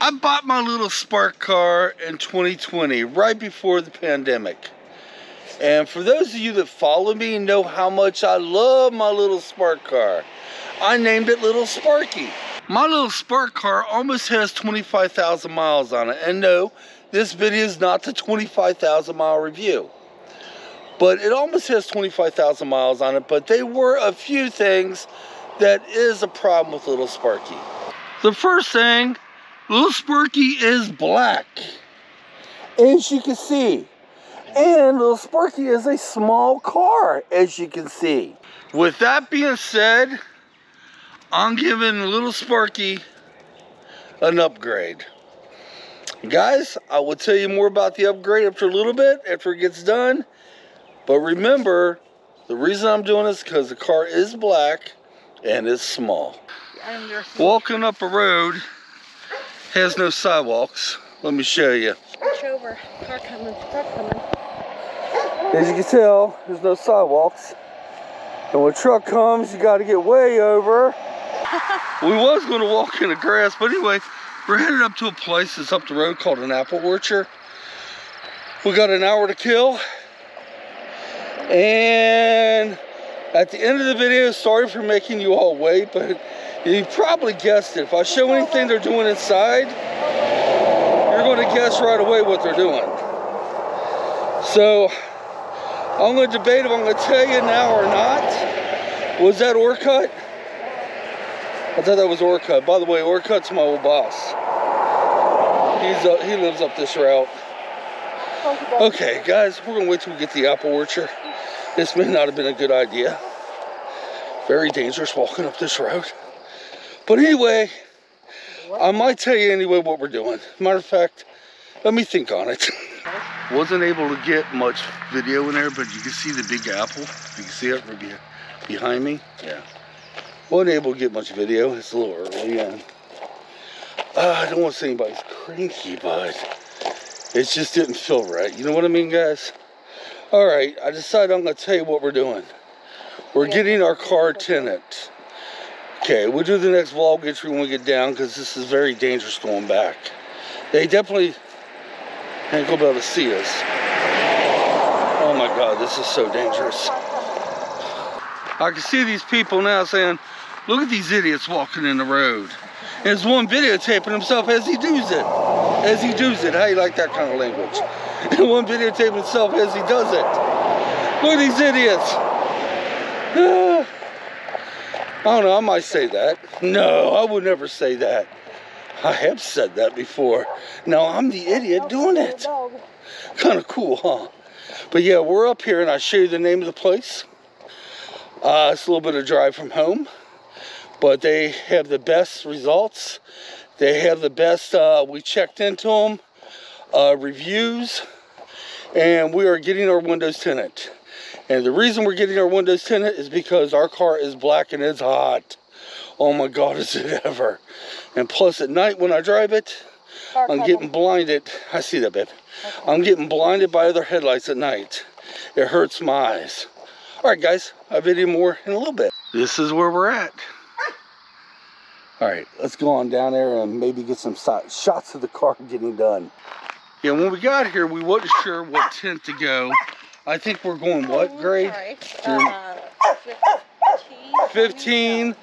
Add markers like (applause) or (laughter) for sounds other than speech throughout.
I bought my little spark car in 2020, right before the pandemic. And for those of you that follow me know how much I love my little spark car. I named it Little Sparky. My little spark car almost has 25,000 miles on it. And no, this video is not the 25,000 mile review. But it almost has 25,000 miles on it. But there were a few things that is a problem with Little Sparky. The first thing, Little Sparky is black. As you can see. And Little Sparky is a small car, as you can see. With that being said, I'm giving Little Sparky an upgrade. Guys, I will tell you more about the upgrade after a little bit, after it gets done. But remember, the reason I'm doing this because the car is black and it's small. Walking up a road has no sidewalks. Let me show you. Over. Car coming. Car coming. As you can tell, there's no sidewalks. And when a truck comes, you got to get way over (laughs) we was going to walk in the grass, but anyway, we're headed up to a place that's up the road called an apple orchard. We got an hour to kill. And at the end of the video, sorry for making you all wait, but you probably guessed it. If I show anything they're doing inside, you're going to guess right away what they're doing. So I'm going to debate if I'm going to tell you now or not. Was that Orcut? I thought that was Orcut. By the way, Orcut's my old boss. He's uh, he lives up this route. Okay, guys, we're gonna wait till we get the apple orchard. This may not have been a good idea. Very dangerous walking up this road. But anyway, I might tell you anyway what we're doing. Matter of fact, let me think on it. (laughs) Wasn't able to get much video in there, but you can see the big apple. You can see it right behind me. Yeah. Wasn't able to get much video. It's a little early and uh, I don't want to say anybody's cranky, but it just didn't feel right. You know what I mean, guys? All right, I decided I'm going to tell you what we're doing. We're getting our car tinted. Okay, we'll do the next vlog entry when we get down because this is very dangerous going back. They definitely ain't to be able to see us. Oh my God, this is so dangerous. I can see these people now saying, Look at these idiots walking in the road. And There's one videotaping himself as he does it. As he does it. How you like that kind of language? (laughs) And one videotaping himself as he does it. Look at these idiots. (sighs) Ah. I don't know, I might say that. No, I would never say that. I have said that before. Now I'm the idiot doing it. Kind of cool, huh? But yeah, we're up here and I'll show you the name of the place. Uh, it's a little bit of drive from home but they have the best results. They have the best, uh, we checked into them, uh, reviews, and we are getting our windows tinted. And the reason we're getting our windows tinted is because our car is black and it's hot. Oh my God, is it ever. And plus at night when I drive it, I'm getting blinded. I see that, babe. I'm getting blinded by other headlights at night. It hurts my eyes. All right, guys, I'll video more in a little bit. This is where we're at. All right, let's go on down there and maybe get some shots of the car getting done. Yeah, when we got here, we wasn't sure what tint to go. I think we're going what oh, grade? Uh, 15. 15,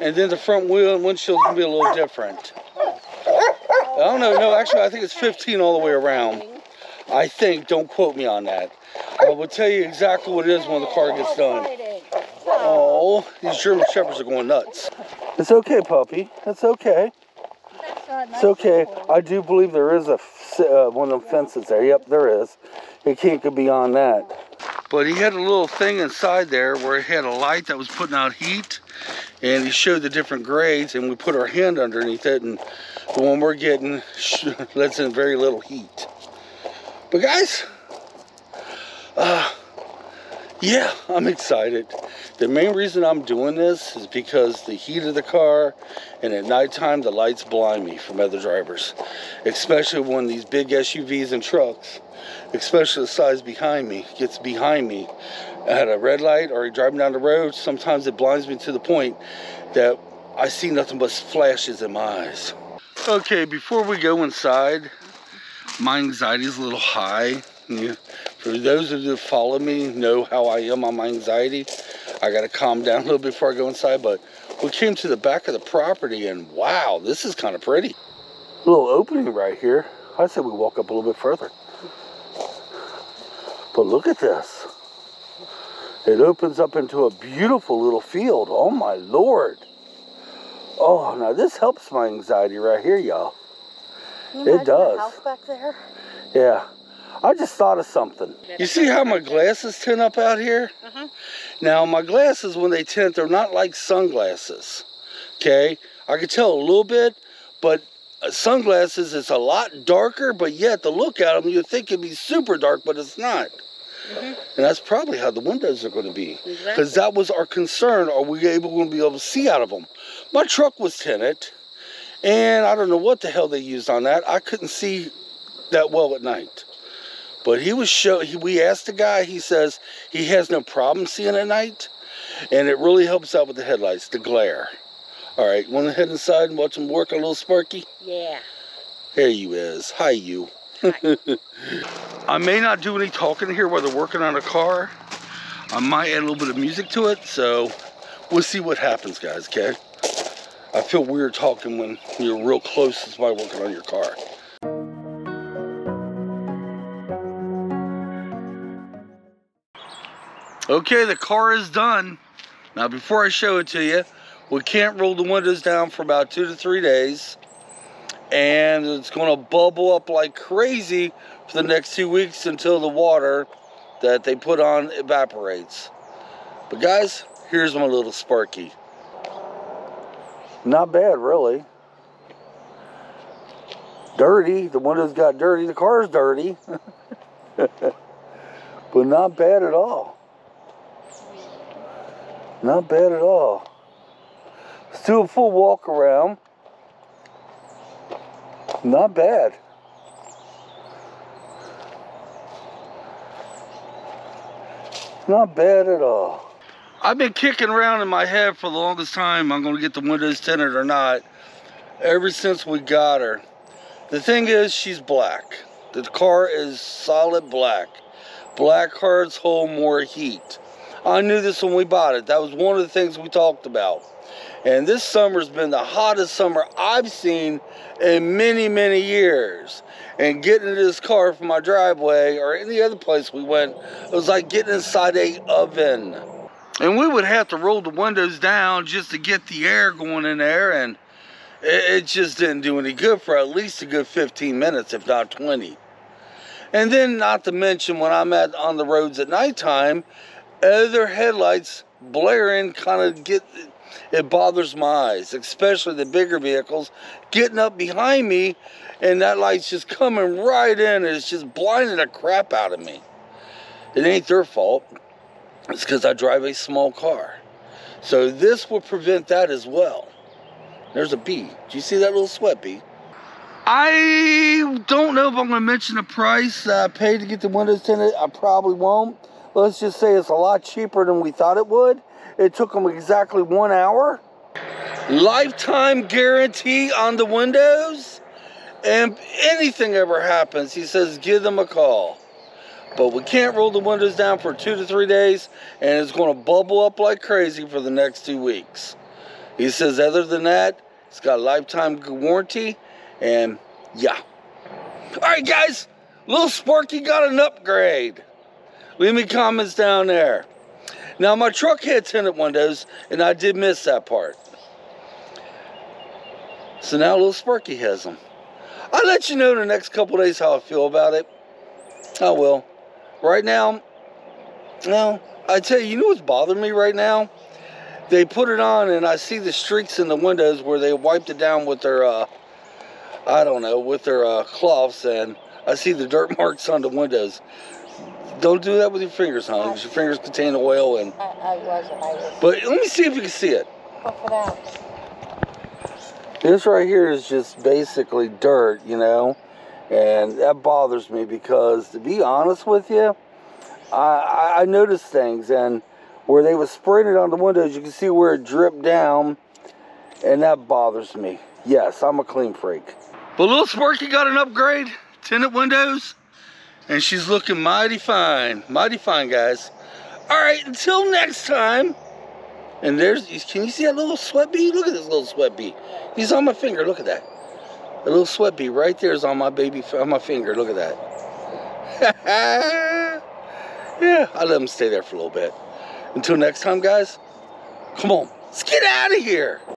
and then the front wheel and windshield's gonna be a little different. I don't know, no, actually I think it's 15 all the way around. I think, don't quote me on that. I will tell you exactly what it is when the car gets done. Oh, these German Shepherds are going nuts. It's okay, puppy. It's okay. It's okay. I do believe there is a uh, one of them fences there. Yep, there is. It can't go beyond that. But he had a little thing inside there where it had a light that was putting out heat, and he showed the different grades, and we put our hand underneath it, and the one we're getting (laughs) lets in very little heat. But guys, uh, yeah, I'm excited. The main reason I'm doing this is because the heat of the car and at nighttime the lights blind me from other drivers. Especially when these big SUVs and trucks, especially the size behind me, gets behind me at a red light or driving down the road, sometimes it blinds me to the point that I see nothing but flashes in my eyes. Okay, before we go inside, my anxiety is a little high. You, for those of you that follow me, know how I am on my anxiety. I got to calm down (laughs) a little before I go inside, but we came to the back of the property and wow, this is kind of pretty. A little opening right here. I said we walk up a little bit further. But look at this. It opens up into a beautiful little field. Oh my lord. Oh, now this helps my anxiety right here, y'all. It does. house back there. Yeah. I just thought of something. You see how my glasses tint up out here? Uh-huh. Now, my glasses, when they tint, they're not like sunglasses. Okay? I can tell a little bit, but uh, sunglasses, it's a lot darker, but yet the look at them, you'd think it'd be super dark, but it's not. Mhm. And that's probably how the windows are going to be. Exactly. Because that was our concern. Are we able going to be able to see out of them? My truck was tinted, and I don't know what the hell they used on that. I couldn't see that well at night. But he was show. He, we asked the guy. He says he has no problem seeing at night, and it really helps out with the headlights, the glare. All right, want to head inside and watch him work a little Sparky? Yeah. There you is. Hi, you. (laughs) I may not do any talking here while they're working on a car. I might add a little bit of music to it, so we'll see what happens, guys, okay? I feel weird talking when you're real close to somebody working on your car. Okay, the car is done. Now, before I show it to you, we can't roll the windows down for about two to three days and it's going to bubble up like crazy for the next two weeks until the water that they put on evaporates. But guys, here's my little Sparky. Not bad, really. Dirty. The windows got dirty. The car's dirty. (laughs) but not bad at all. Not bad at all. Let's do a full walk around. Not bad. Not bad at all. I've been kicking around in my head for the longest time. I'm going to get the windows tinted or not. Ever since we got her. The thing is, she's black. The car is solid black. Black cars hold more heat. I knew this when we bought it. That was one of the things we talked about. And this summer's been the hottest summer I've seen in many, many years. And getting into this car from my driveway or any other place we went, it was like getting inside a oven. And we would have to roll the windows down just to get the air going in there, and it, it just didn't do any good for at least a good 15 minutes, if not 20. And then, not to mention, when I'm at on the roads at nighttime, other headlights blaring kind of get it bothers my eyes, especially the bigger vehicles getting up behind me and that light's just coming right in and it's just blinding the crap out of me. It ain't their fault. It's because I drive a small car. So this will prevent that as well. There's a bee. Do you see that little sweat bee? I don't know if I'm going to mention the price I paid to get the windows tinted. I probably won't. Let's just say it's a lot cheaper than we thought it would. It took them exactly one hour. Lifetime guarantee on the windows. And anything ever happens, he says, give them a call. But we can't roll the windows down for two to three days, and it's going to bubble up like crazy for the next two weeks. He says, other than that, it's got a lifetime warranty, and yeah. All right, guys, little Sparky got an upgrade. Leave me comments down there. Now, my truck had tinted windows, and I did miss that part. So now little Sparky has them. I'll let you know in the next couple days how I feel about it. I will. Right now, no, I tell you, you know what's bothering me right now? They put it on, and I see the streaks in the windows where they wiped it down with their, uh, I don't know, with their uh, cloths, and I see the dirt marks on the windows. Don't do that with your fingers, honey, because your fingers contain oil and. I, I wasn't. I was. But let me see if you can see it. Go for that. This right here is just basically dirt, you know, and that bothers me because, to be honest with you, I, I, I noticed things, and where they was spraying it on the windows, you can see where it dripped down, and that bothers me. Yes, I'm a clean freak. But little Sparky got an upgrade, tinted windows, and she's looking mighty fine. Mighty fine, guys. All right, until next time. And there's, can you see that little sweat bee? Look at this little sweat bee. He's on my finger, look at that. The little sweat bee right there is on my baby, on my finger, look at that. (laughs) yeah, I let him stay there for a little bit. Until next time, guys, come on, let's get out of here.